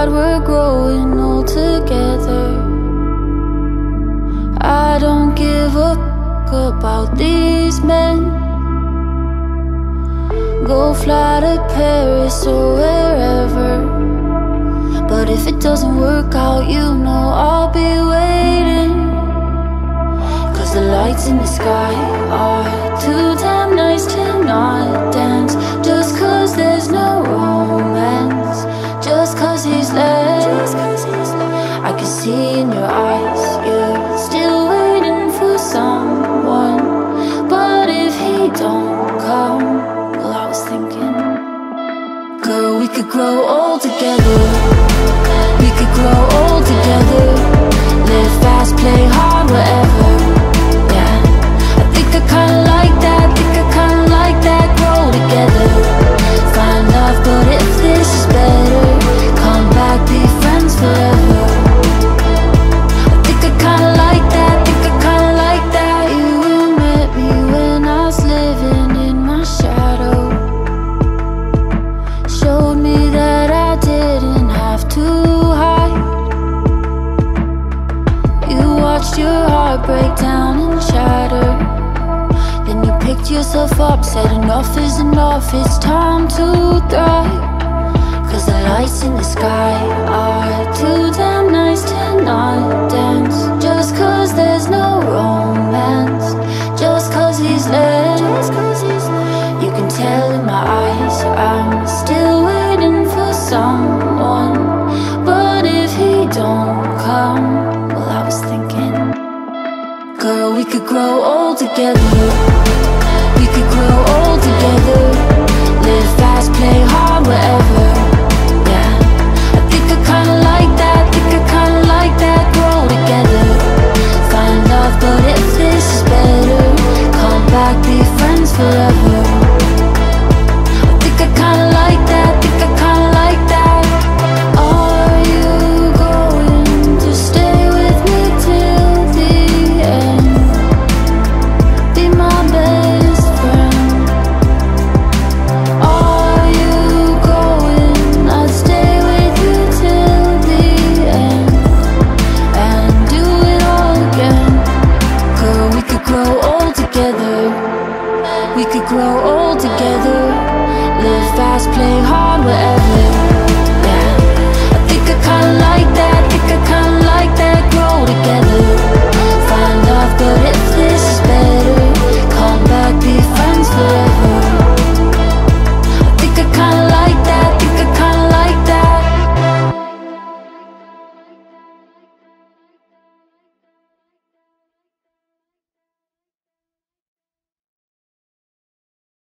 God, we're growing old together. I don't give a f about these men. Go fly to Paris or wherever. But if it doesn't work out, you know I'll be waiting. Cause the lights in the sky are too damn nice to not dance. Can see in your eyes. You're still waiting for someone. But if he don't come Well, I was thinking Girl, we could grow old together break down and shatter. Then you picked yourself up, said enough is enough It's time to thrive. Cause the lights in the sky grow old together We could grow old together. Live fast, play hard, wherever